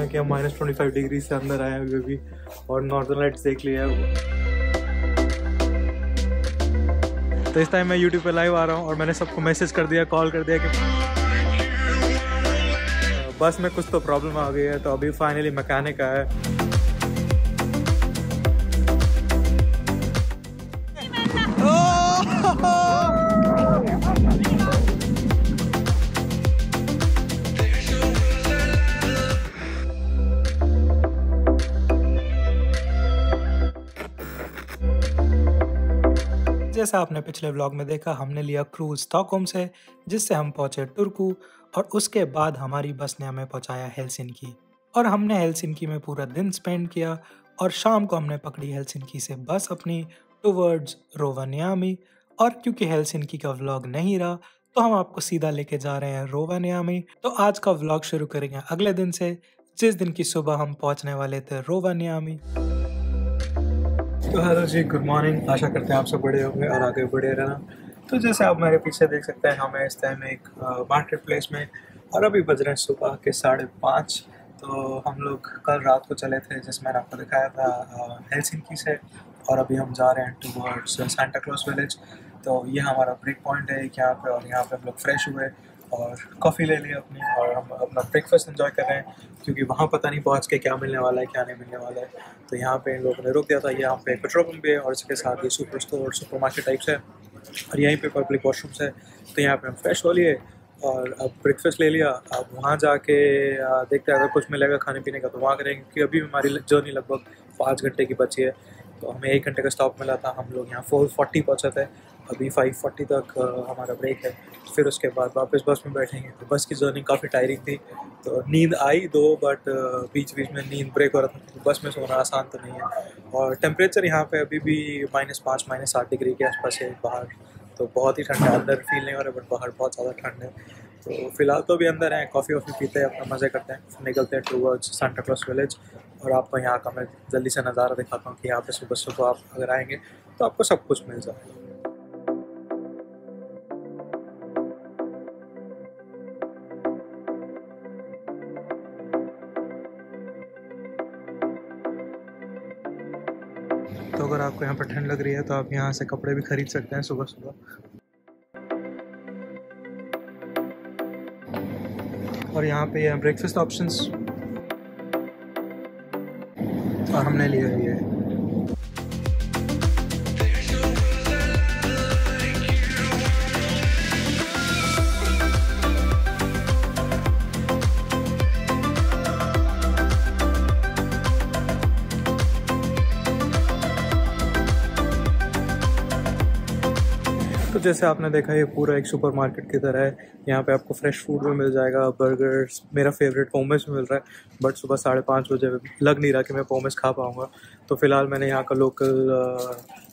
है कि हम माइनस ट्वेंटी फाइव डिग्री से अंदर आए हैं अभी भी और नॉर्दर्न लाइट्स देख लिया है तो इस टाइम मैं यूट्यूब पे लाइव आ रहा हूँ और मैंने सबको मैसेज कर दिया कॉल कर दिया कि बस में कुछ तो प्रॉब्लम आ गई है तो अभी फाइनली मैकेनिक आया जैसा आपने पिछले व्लॉग में देखा, हमने लिया क्रूज स्टॉकहोम से, जिससे हम पहुँचे टुर्कू और उसके बाद हमारी बस ने हमें पहुँचाया हेलसिंकी और हमने हेलसिंकी में पूरा दिन स्पेंड किया और शाम को हमने पकड़ी हेलसिंकी से बस अपनी टूवर्ड्स रोवनियामी और क्योंकि हेलसिंकी का व्लॉग नहीं रहा तो हम आपको सीधा लेके जा रहे हैं रोवनियामी तो आज का व्लॉग शुरू करेंगे अगले दिन से, जिस दिन की सुबह हम पहुँचने वाले थे रोवनियामी तो हेलो जी गुड मॉर्निंग आशा करते हैं आप सब बड़े होंगे और आगे बढ़े रहना। तो जैसे आप मेरे पीछे देख सकते हैं, हमें इस टाइम एक मार्केट प्लेस में और अभी बज रहे हैं सुबह के साढ़े पाँच। तो हम लोग कल रात को चले थे, जिस मैंने आपको दिखाया था हेलसिंकी से और अभी हम जा रहे हैं towards Santa Claus village तो ये हमारा ब्रेक पॉइंट है यहाँ पे और यहाँ पे हम लोग फ्रेश हुए। और कॉफ़ी ले ली अपनी और हम अपना ब्रेकफास्ट इन्जॉय कर रहे हैं, क्योंकि वहाँ पता नहीं पहुँच के क्या मिलने वाला है, क्या नहीं मिलने वाला है। तो यहाँ पे इन लोगों ने रोक दिया था, यहाँ पे पेट्रोल पम्प भी है और इसके साथ ही super store super market types है और यहीं पे पब्लिक वॉशरूम्स है। तो यहाँ पे हम फ्रेश हो लिए और अब ब्रेकफास्ट ले लिया। अब वहाँ जाके देखते हैं अगर कुछ मिलेगा खाने पीने का तो वहाँ करेंगे, क्योंकि अभी हमारी जर्नी लगभग पाँच घंटे की बची है। तो हमें एक घंटे का स्टॉप मिला था, हम लोग यहाँ फोर फोर्टी पहुँचे थे। अभी फाइव फोर्टी तक हमारा ब्रेक है। फिर उसके बाद वापस बस में बैठेंगे। तो बस की जर्नी काफ़ी टायरिंग थी। तो नींद आई दो बट बीच बीच में नींद ब्रेक हो रहा था। तो बस में सोना आसान तो नहीं है। और टेम्परेचर यहाँ पे अभी भी माइनस पाँच माइनस सात डिग्री के आसपास है बाहर। तो बहुत ही ठंड है। अंदर फील नहीं हो रहा बट बाहर बहुत ज़्यादा ठंड है। तो फ़िलहाल तो अभी अंदर हैं कॉफ़ी वॉफ़ी पीते हैं, अपना मज़े करते हैं। निकलते हैं टूवर्ड्स सांता क्लॉस विलेज और आपको यहाँ का मैं जल्दी से नज़ारा दिखाता हूँ कि यहाँ पे सुबह सुबह आप अगर आएँगे तो आपको सब कुछ मिल जाएगा। तो अगर आपको यहाँ पर ठंड लग रही है तो आप यहाँ से कपड़े भी खरीद सकते हैं सुबह सुबह। और यहाँ पे ब्रेकफास्ट ऑप्शंस और हमने लिया है। ये तो जैसे आपने देखा, ये पूरा एक सुपरमार्केट की तरह है। यहाँ पे आपको फ्रेश फ़ूड भी मिल जाएगा बर्गर्स मेरा फेवरेट पोमेस मिल रहा है। बट सुबह साढ़े पाँच बजे लग नहीं रहा कि मैं पोमेस खा पाऊँगा। तो फ़िलहाल मैंने यहाँ का लोकल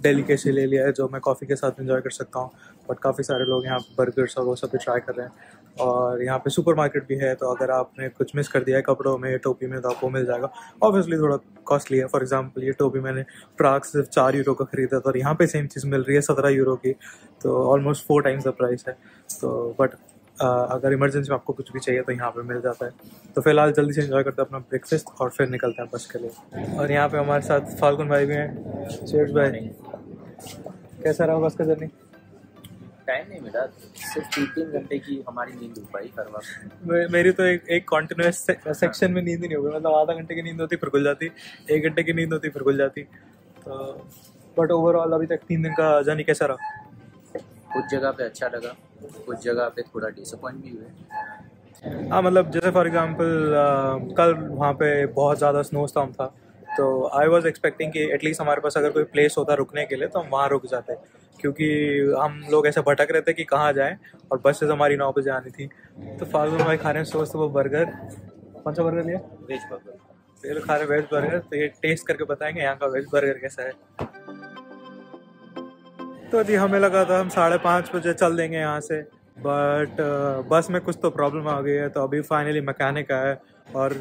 डेलीकेसी ले लिया है, जो मैं कॉफ़ी के साथ इन्जॉय कर सकता हूँ। बट काफ़ी सारे लोग यहाँ बर्गर्स और वो सब भी ट्राई कर रहे हैं। और यहाँ पे सुपरमार्केट भी है तो अगर आपने कुछ मिस कर दिया है कपड़ों में टोपी में तो आपको मिल जाएगा। ऑब्वियसली थोड़ा कॉस्टली है। फॉर एग्जांपल ये टोपी मैंने प्राग सिर्फ़ चार यूरो का खरीदा था और यहाँ पे सेम चीज़ मिल रही है सत्रह यूरो की। तो almost four times the price है। तो बट अगर इमरजेंसी में आपको कुछ भी चाहिए तो यहाँ पे मिल जाता है। तो फ़िलहाल जल्दी से इन्जॉय करते हैं अपना ब्रेकफास्ट और फिर निकलते हैं बस के लिए। और यहाँ पे हमारे साथ फाल्गुन भाई भी हैं। शेठ भाई। कैसा रहा बस का जर्नी टाइम नहीं मिला सिर्फ़ तीन तीन घंटे की हमारी नींद हो पाई हर वक्त। मेरी तो एक एक कॉन्टिन्यूस सेक्शन में नींद ही नहीं हो गई। मतलब आधा घंटे की नींद होती फिर खुल जाती। एक घंटे की नींद होती फिर खुल जाती। तो बट ओवरऑल अभी तक तीन दिन का जर्नी कैसा रहा? कुछ जगह पे अच्छा लगा कुछ जगह पे थोड़ा डिसअपॉइंट भी हुए। हाँ मतलब जैसे फॉर एग्जांपल कल वहाँ पे बहुत ज़्यादा स्नो स्टॉर्म था। तो आई वाज एक्सपेक्टिंग कि एटलीस्ट हमारे पास अगर कोई प्लेस होता रुकने के लिए तो हम वहाँ रुक जाते। क्योंकि हम लोग ऐसे भटक रहे थे कि कहाँ जाएँ और बसेज हमारी नौ बजे आनी थी। तो फालतू भाई खा रहे हैं सुबह सुबह बर्गर कौन सा बर्गर लिया? वेज बर्गर तो ये लोग खा रहे वेज बर्गर तो ये टेस्ट करके बताएँगे यहाँ का वेज बर्गर कैसा है। तो जी हमें लगा था हम साढ़े पाँच बजे चल देंगे यहाँ से बट बस में कुछ तो प्रॉब्लम आ गई है तो अभी फाइनली मैकेनिक आया है और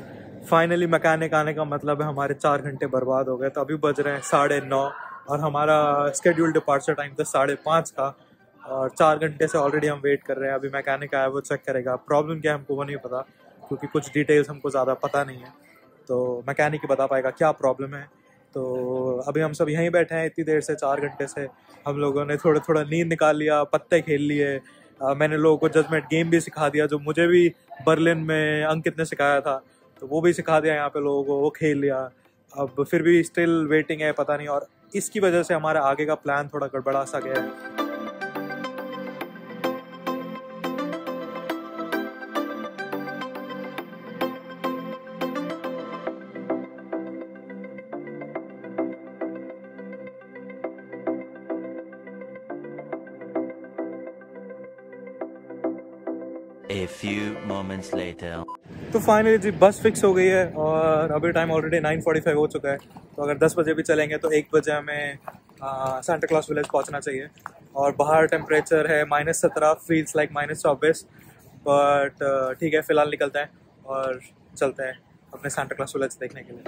फाइनली मैकेनिक आने का मतलब है हमारे चार घंटे बर्बाद हो गए तो अभी बज रहे हैं साढ़े नौ। और हमारा स्केड्यूल डिपार्चर टाइम था साढ़े पाँच का और चार घंटे से ऑलरेडी हम वेट कर रहे हैं। अभी मैकेनिक आया वो चेक करेगा। प्रॉब्लम क्या है हमको वो नहीं पता, क्योंकि कुछ डिटेल्स हमको ज़्यादा पता नहीं है। तो मैकेनिक ही बता पाएगा क्या प्रॉब्लम है। तो अभी हम सब यहीं बैठे हैं, इतनी देर से, चार घंटे से। हम लोगों ने थोड़ा थोड़ा नींद निकाल लिया, पत्ते खेल लिए। मैंने लोगों को जजमेंट गेम भी सिखा दिया, जो मुझे भी बर्लिन में अंकित ने सिखाया था। तो वो भी सिखा दिया यहाँ पे लोगों को, वो खेल लिया। अब फिर भी स्टिल वेटिंग है, पता नहीं। और इसकी वजह से हमारा आगे का प्लान थोड़ा गड़बड़ा सा गया है A few moments later. तो फाइनली जी बस फिक्स हो गई है और अभी टाइम ऑलरेडी 9:45 हो चुका है तो अगर 10 बजे भी चलेंगे तो एक बजे हमें सेंटा क्लॉस विलेज पहुँचना चाहिए। और बाहर टेम्परेचर है माइनस सत्रह फील्स लाइक माइनस चौबीस बट ठीक है, फ़िलहाल निकलते हैं और चलते हैं अपने सेंटा क्लॉस विलेज देखने के लिए।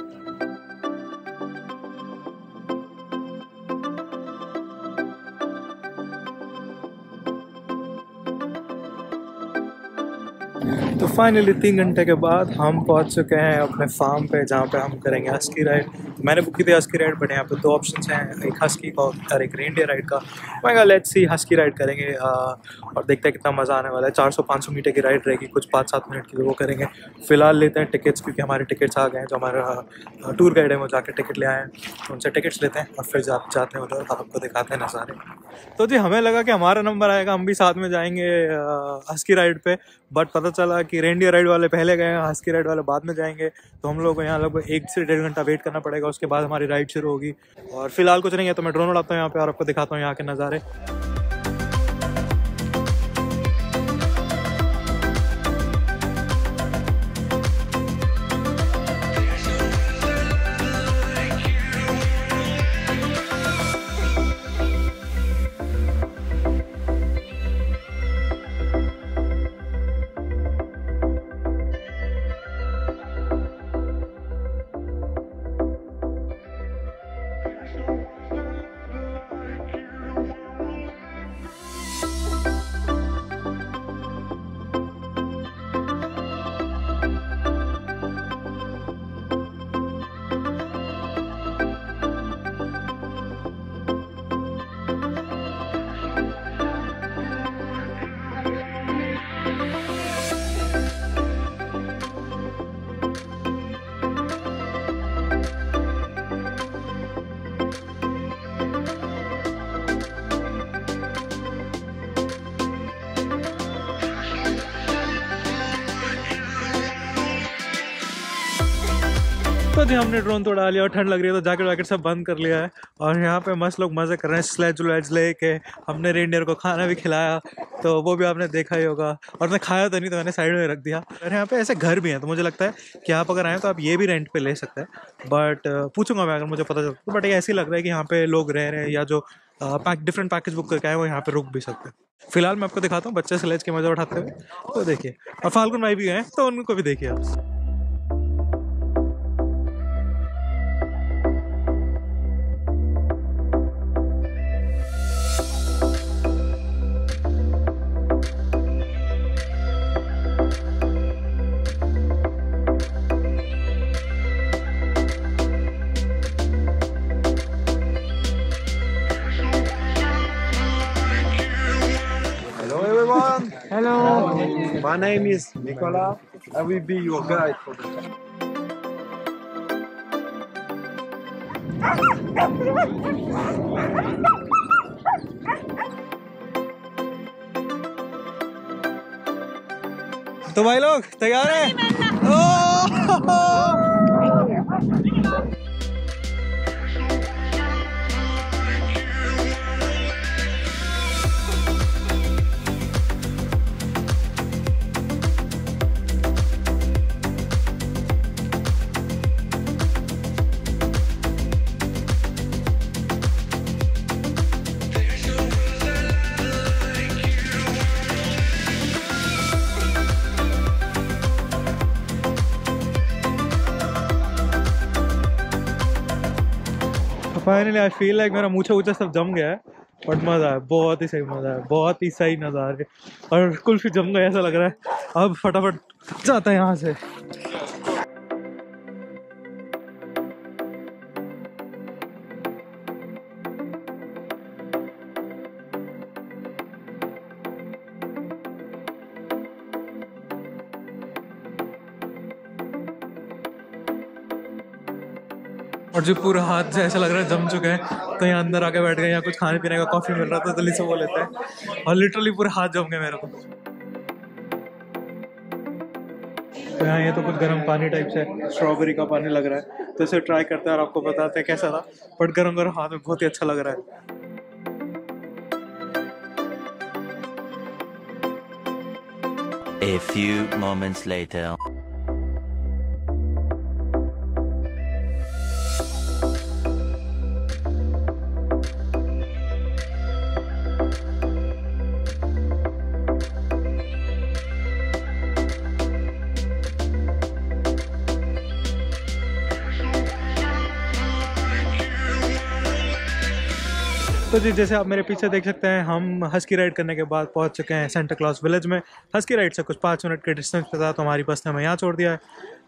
तो फाइनली तीन घंटे के बाद हम पहुँच चुके हैं अपने फार्म पे, जहाँ पे हम करेंगे हस्की राइड मैंने बुक की थी हस्की राइड बट यहाँ पे दो ऑप्शन हैं एक हस्की का और एक रेंडियर राइड का। मैं कहा लेट्स सी हस्की राइड करेंगे आ, और देखते हैं कितना मज़ा आने वाला है। चार सौ पाँच सौ मीटर की राइड रहेगी कुछ पाँच सात मिनट की वो करेंगे। फ़िलहाल लेते हैं टिकट्स क्योंकि हमारे टिकट्स आ गए हैं जो हमारा टूर गाइड है वो जाकर टिकट ले आए हैं। तो उनसे टिकट्स लेते हैं और फिर जा, जाते हैं उधर आपको दिखाते हैं नज़ारे। तो जी हमें लगा कि हमारा नंबर आएगा हम भी साथ में जाएँगे हस्की राइड पर बट पता चला कि रेंडियर राइड वाले पहले गए हैं हस्की राइड वाले बाद में जाएँगे। तो हम लोग यहाँ लगभग एक से डेढ़ घंटा वेट करना पड़ेगा उसके बाद हमारी राइड शुरू होगी। और फ़िलहाल कुछ नहीं है तो मैं ड्रोन उड़ाता हूँ यहाँ पे और आपको दिखाता हूँ यहाँ के नज़ारे। तो जी, हमने ड्रोन तो लिया और ठंड लग रही है तो जैकेट वैकेट सब बंद कर लिया है। और यहाँ पे मस्त लोग मज़े कर रहे हैं स्लेज व्लेज लेके। हमने रेंडियर को खाना भी खिलाया तो वो भी आपने देखा ही होगा। और मैं खाया तो नहीं तो मैंने साइड में रख दिया। और यहाँ पे ऐसे घर भी हैं तो मुझे लगता है कि आप अगर आएँ तो आप ये भी रेंट पर ले सकते हैं। बट पूछूँगा मैं अगर मुझे पता चलता तो बट ये ऐसे ही लग रहा है कि यहाँ पे लोग रह रहे हैं, या जो पैक डिफरेंट पैकेज बुक करके आए वो यहाँ पे रुक भी सकते हैं। फ़िलहाल मैं आपको दिखाता हूँ, बच्चे स्लेज के मज़ा उठाते हुए। तो देखिए, और फाल्गुन भाई भी गए तो उनको भी देखिए आप। name is Nicola. I will be your guide for the trip. तो भाई लोग तैयार हैं? फाइनली आई फील लाइक मेरा मुँछा ऊँचा सब जम गया है बट मज़ा है, बहुत ही सही मज़ा है, बहुत ही सही नज़ारे, और कुल्फी जम गया ऐसा लग रहा है। अब फटाफट जाता है यहाँ से। और जो पूरा हाथ से ऐसा लग रहा है, जम चुके हैं। तो यहाँ अंदर आके बैठ गए, यहाँ कुछ खाने पीने का कॉफ़ी मिल रहा था जल्दी से वो लेते हैं। और लिटरली पूरे हाथ जम गए मेरे को। तो यहाँ ये तो कुछ गर्म पानी टाइप से स्ट्रॉबेरी का पानी लग रहा है। तो इसे ट्राई करते हैं और आपको बताते हैं कैसा था। बट गर्म गर्म हाथ में बहुत ही अच्छा लग रहा है। A few moments later. तो जी, जैसे आप मेरे पीछे देख सकते हैं, हम हस्की राइड करने के बाद पहुँच चुके हैं सेंटा क्लॉज विलेज में। हस्की राइड से कुछ पाँच मिनट के डिस्टेंस पे था तो हमारी बस ने हमें यहाँ छोड़ दिया है।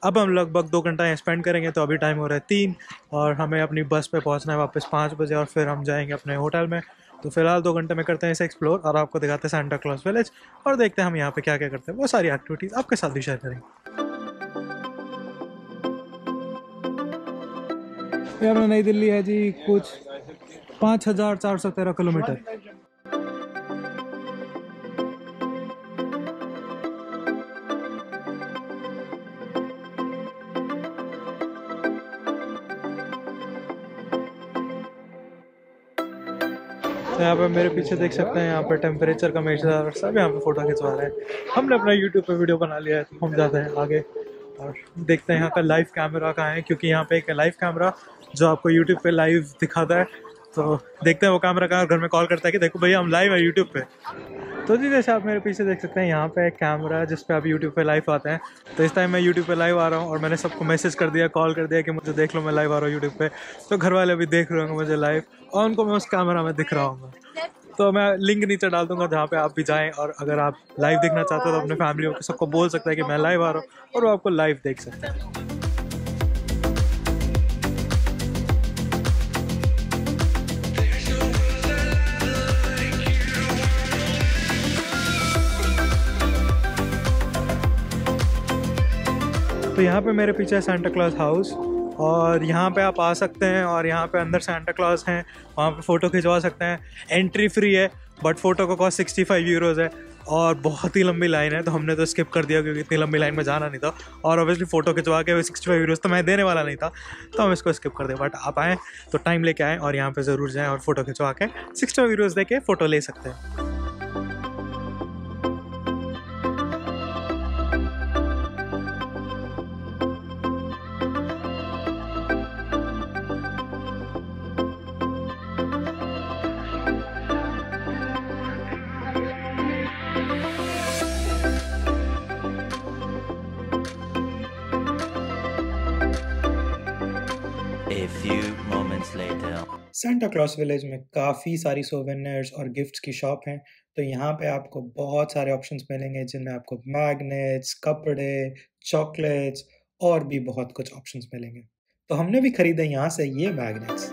अब हम लगभग दो घंटा यहाँ स्पेंड करेंगे तो अभी टाइम हो रहा है तीन, और हमें अपनी बस पे पहुँचना है वापस पाँच बजे, और फिर हम जाएँगे अपने होटल में। तो फ़िलहाल दो घंटे में करते हैं इसे एक्सप्लोर और आपको दिखाते हैं सेंटा क्लॉज विलेज और देखते हैं हम यहाँ पर क्या क्या करते हैं। वो सारी एक्टिविटीज़ आपके साथ भी शेयर करेंगे। ये अपना नई दिल्ली है जी, कुछ पाँच हज़ार चार सौ तेरह किलोमीटर। तो यहाँ पे मेरे पीछे देख सकते हैं, यहाँ पे टेम्परेचर का मेजर सब यहाँ पे फ़ोटो खिंचवा रहे हैं। हमने अपना यूट्यूब पे वीडियो बना लिया है तो हम जाते हैं आगे और देखते हैं यहाँ का लाइव कैमरा कहाँ है, क्योंकि यहाँ पे एक लाइव कैमरा जो आपको यूट्यूब पे लाइव दिखाता है। तो देखते हैं वो कैमरा कहाँ घर में कॉल करता है कि देखो भैया हम लाइव है यूट्यूब पे। तो जी, जैसे आप मेरे पीछे देख सकते हैं, यहाँ पे एक कैमरा है जिस पे आप यूट्यूब पे लाइव आते हैं। तो इस टाइम मैं यूट्यूब पे लाइव आ रहा हूँ और मैंने सबको मैसेज कर दिया कॉल कर दिया कि मुझे देख लो, मैं लाइव आ रहा हूँ यूट्यूब पे। तो घर वाले अभी देख रहे होंगे मुझे लाइव और उनको मैं उस कैमरा में दिख रहा हूँ। तो मैं लिंक नीचे डाल दूँगा जहाँ पे आप भी जाएँ और अगर आप लाइव देखना चाहते हो तो अपने फैमिली सबको बोल सकते हैं कि मैं लाइव आ रहा हूँ और वो आपको लाइव देख सकते हैं। तो यहाँ पे मेरे पीछे सेंटा क्लॉज हाउस और यहाँ पे आप आ सकते हैं और यहाँ पे अंदर सेंटा क्लॉज हैं। वहाँ पे फ़ोटो खिंचवा सकते हैं। एंट्री फ्री है बट फ़ोटो का कॉस्ट सिक्सटी फाइव यूरोज़ है और बहुत ही लंबी लाइन है तो हमने तो स्किप कर दिया क्योंकि इतनी लंबी लाइन में जाना नहीं था। और ऑब्वियसली फ़ोटो खिंचवा के सिक्सटी फाइव यूरोज़ तो मैं देने वाला नहीं था तो हम इसको स्किप कर दें। बट आप आएँ तो टाइम लेके आएँ और यहाँ पर ज़रूर जाएँ और फ़ोटो खिंचवा के सिक्सटी फाइव यूरोज़ दे के फ़ोटो ले सकते हैं। A few moments later. Santa Claus village में काफ़ी सारी सोवेनियर्स और गिफ्ट्स की शॉप हैं। तो यहाँ पे आपको बहुत सारे ऑप्शंस मिलेंगे जिनमें आपको मैग्नेट्स कपड़े चॉकलेट्स और भी बहुत कुछ ऑप्शंस मिलेंगे। तो हमने भी खरीदे यहाँ से ये मैग्नेट्स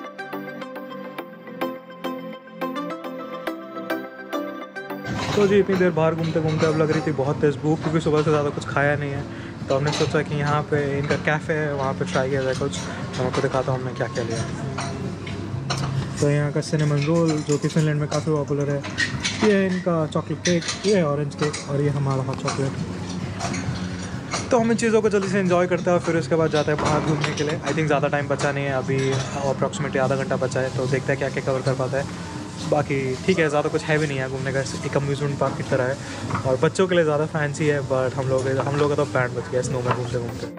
तो जी इतनी देर बाहर घूमते घूमते अब लग रही थी बहुत तेज़ भूख क्योंकि सुबह से ज़्यादा कुछ खाया नहीं है। तो हमने सोचा कि यहाँ पे इनका कैफ़े है, वहाँ पे ट्राई किया जाए कुछ। तो मैं आपको दिखाता हूँ हमने क्या क्या लिया। तो यहाँ का सिनेमन रोल जो कि फिनलैंड में काफ़ी पॉपुलर है, ये इनका चॉकलेट केक ये ऑरेंज केक और ये हमारा हॉट चॉकलेट तो हम इन चीज़ों को जल्दी से इन्जॉय करते हैं और फिर उसके बाद जाते हैं बाहर घूमने के लिए। आई थिंक ज़्यादा टाइम बचा नहीं है, अभी अप्रॉक्सीमेटली आधा घंटा बचा है तो देखते हैं क्या क्या कवर कर पाता है। बाकी ठीक है, ज़्यादा कुछ है भी नहीं है। घूमने का एक अम्यूजमेंट पार्क की तरह है। और बच्चों के लिए ज़्यादा फैंसी है बट हम लोग हम लोग का तो बैंड बच गया स्नो में घूमते घूमते।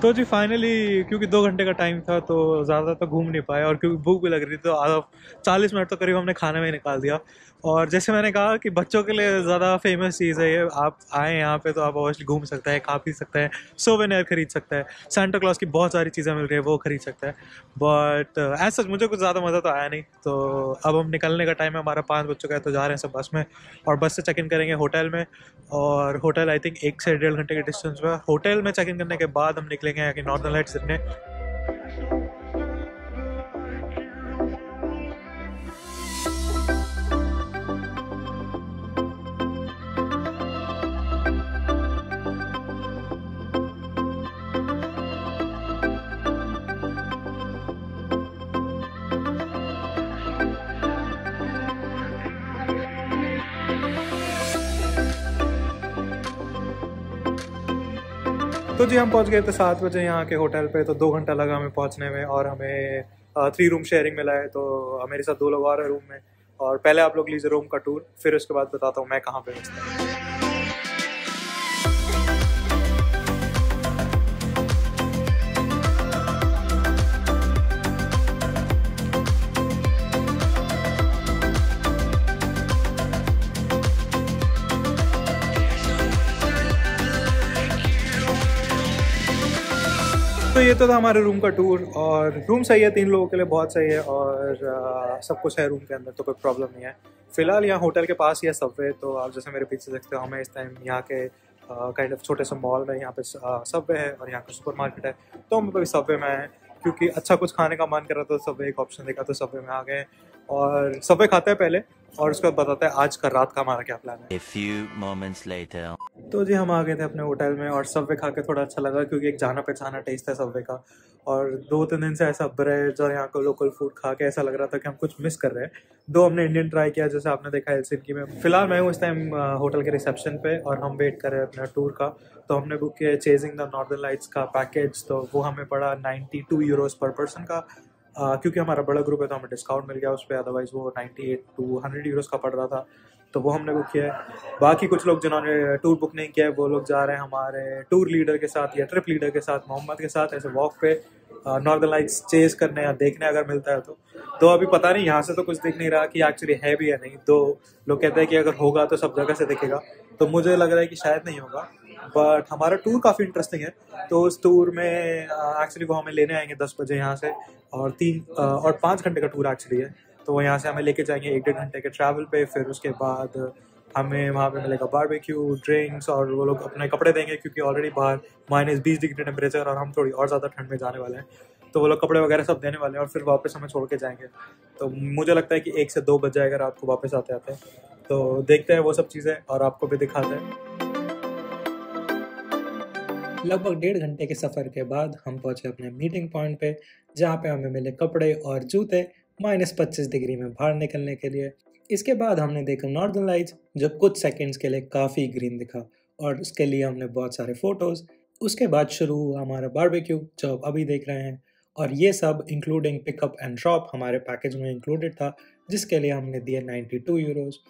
तो जी फाइनली क्योंकि दो घंटे का टाइम था तो ज़्यादा तो घूम नहीं पाए और क्योंकि भूख भी लग रही थी तो आधा चालीस मिनट तो करीब हमने खाने में निकाल दिया। और जैसे मैंने कहा कि बच्चों के लिए ज़्यादा फ़ेमस चीज़ है ये। आप आए यहाँ पे तो आप ऑब्वियसली घूम सकते हैं, खा पी सकते हैं सोवेनियर खरीद सकते हैं। सेंटा क्लॉज की बहुत सारी चीज़ें मिल रही है, वो खरीद सकते हैं। बट एज सच मुझे कुछ ज़्यादा मज़ा तो आया नहीं। तो अब हम निकलने का टाइम है, हमारा पाँच बज चुका है तो जा रहे हैं सब बस में। और बस से चेक इन करेंगे होटल में। और होटल आई थिंक एक से डेढ़ घंटे के डिस्टेंस में। होटल में चेक इन करने के बाद हम निकलेंगे कि नॉर्दर्न लाइट्स देखने। तो जी, हम पहुँच गए थे सात बजे यहाँ के होटल पे तो दो घंटा लगा हमें पहुँचने में और हमें थ्री रूम शेयरिंग मिला है तो मेरे साथ दो लोग और रूम में। और पहले आप लोग लीजिए रूम का टूर फिर उसके बाद बताता हूँ मैं कहाँ पे बचता हूँ। तो ये तो था हमारे रूम का टूर और रूम सही है तीन लोगों के लिए बहुत सही है और आ, सब कुछ है रूम के अंदर तो कोई प्रॉब्लम नहीं है। फ़िलहाल यहाँ होटल के पास ही है सबवे तो आप जैसे मेरे पीछे देखते हो हमें इस टाइम यहाँ के काइंड ऑफ़ छोटे से मॉल में यहाँ पे सबवे है और यहाँ का सुपर मार्केट है। तो हम अभी सबवे में आए क्योंकि अच्छा कुछ खाने का मन कर रहा था तो सबवे एक ऑप्शन देखा तो सबवे में आ गए और सबवे खाते हैं पहले और उसके बाद बताते हैं आज का रात का हमारा क्या प्लान है। A few moments later. तो जी हम आ गए थे अपने होटल में और सबवे खा के थोड़ा अच्छा लगा क्योंकि एक जाना पहचाना टेस्ट है सबवे का। और दो तीन दिन से ऐसा ब्रेड और यहाँ का लोकल फ़ूड खा के ऐसा लग रहा था कि हम कुछ मिस कर रहे हैं। दो हमने इंडियन ट्राई किया जैसे आपने देखा हेलसिंकी में। फ़िलहाल मैं हूँ इस टाइम होटल के रिसेप्शन पे और हम वेट कर रहे हैं अपना टूर का। तो हमने बुक किया चेजिंग द नॉर्दर्न लाइट्स का पैकेज तो वो हमें पड़ा ninety two euros per person का। क्योंकि हमारा बड़ा ग्रुप है तो हमें डिस्काउंट मिल गया उस पर अदरवाइज़ वो 98 टू 100 यूरोस का पड़ रहा था तो वो हमने बुक किया है। बाकी कुछ लोग जिन्होंने टूर बुक नहीं किया है, वो लोग जा रहे हैं हमारे टूर लीडर के साथ या ट्रिप लीडर के साथ, मोहम्मद के साथ, ऐसे वॉक पे नॉर्दर्न लाइट्स चेज करने या देखने अगर मिलता है तो। तो अभी पता नहीं, यहाँ से तो कुछ दिख नहीं रहा कि एक्चुअली है भी या नहीं। तो लोग कहते हैं कि अगर होगा तो सब जगह से दिखेगा। तो मुझे लग रहा है कि शायद नहीं होगा। बट हमारा टूर काफ़ी इंटरेस्टिंग है। तो उस टूर में एक्चुअली वो हमें लेने आएँगे दस बजे यहाँ से और तीन अ, और पाँच घंटे का टूर एक्चुअली है। तो वो यहाँ से हमें लेके जाएँगे एक डेढ़ घंटे के ट्रैवल पे फिर उसके बाद हमें वहाँ पे मिलेगा बारबेक्यू ड्रिंक्स और वो लोग अपने कपड़े देंगे क्योंकि ऑलरेडी बाहर माइनस बीस डिग्री टेम्परेचर और हम थोड़ी और ज़्यादा ठंड में जाने वाले हैं। तो वो लोग कपड़े वगैरह सब देने वाले हैं और फिर वापस हमें छोड़ के जाएँगे। तो मुझे लगता है कि एक से दो बज जाएगा रात को वापस आते आते तो देखते हैं वो सब चीज़ें और आपको भी दिखाते हैं। लगभग डेढ़ घंटे के सफ़र के बाद हम पहुँचे अपने मीटिंग पॉइंट पे, जहाँ पे हमें मिले कपड़े और जूते माइनस पच्चीस डिग्री में बाहर निकलने के लिए। इसके बाद हमने देखा नॉर्दर्न लाइट्स जो कुछ सेकंड्स के लिए काफ़ी ग्रीन दिखा और उसके लिए हमने बहुत सारे फ़ोटोज़ उसके बाद शुरू हुआ हमारा बारबेक्यू जो आप अभी देख रहे हैं। और ये सब इंक्लूडिंग पिकअप एंड ड्रॉप हमारे पैकेज में इंक्लूडेड था, जिसके लिए हमने दिए 92 यूरोस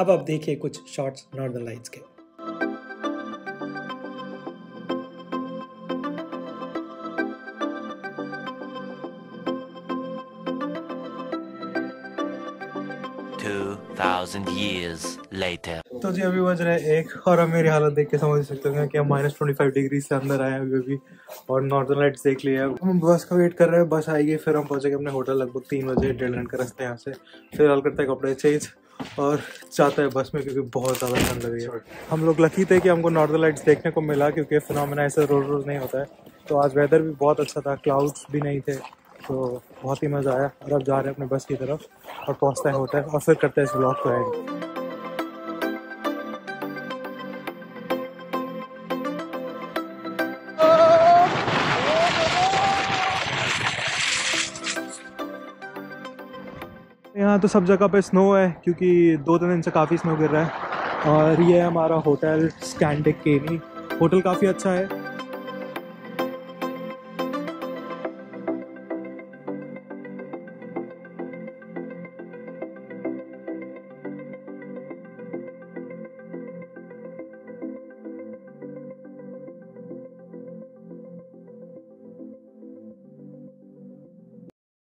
अब आप देखिए कुछ शॉट्स नॉर्दर्न लाइट्स के। thousand years later. तो जी अभी बज रहे हैं एक और अब मेरी हालत देख के समझ सकते हैं कि हम माइनस ट्वेंटी फाइव डिग्री से अंदर आए अभी अभी और नॉर्दर्न लाइट्स देख लिया है। हम बस का वेट कर रहे हैं बस आएगी फिर हम पहुँचेंगे अपने होटल लगभग तीन बजे डेढ़ घंटे का रास्ते यहाँ से। फ़िलहाल करते हैं कपड़े चेंज और चाहता है बस में, क्योंकि बहुत ज़्यादा ठंड लग रही है। हम लोग लकी थे कि हमको नॉर्दर्न लाइट्स देखने को मिला, क्योंकि फिनमिना ऐसे रोज रोज नहीं होता है। तो आज वेदर भी बहुत अच्छा था क्लाउड्स भी नहीं थे तो बहुत ही मज़ा आया। और अब जा रहे हैं अपने बस की तरफ़ और पहुँचता है होटल और फिर करते हैं इस ब्लॉग को एंड यहाँ तो सब जगह पे स्नो है, क्योंकि दो तीन दिन से काफ़ी स्नो गिर रहा है। और ये है हमारा होटल स्कैंडिक केनी होटल काफ़ी अच्छा है।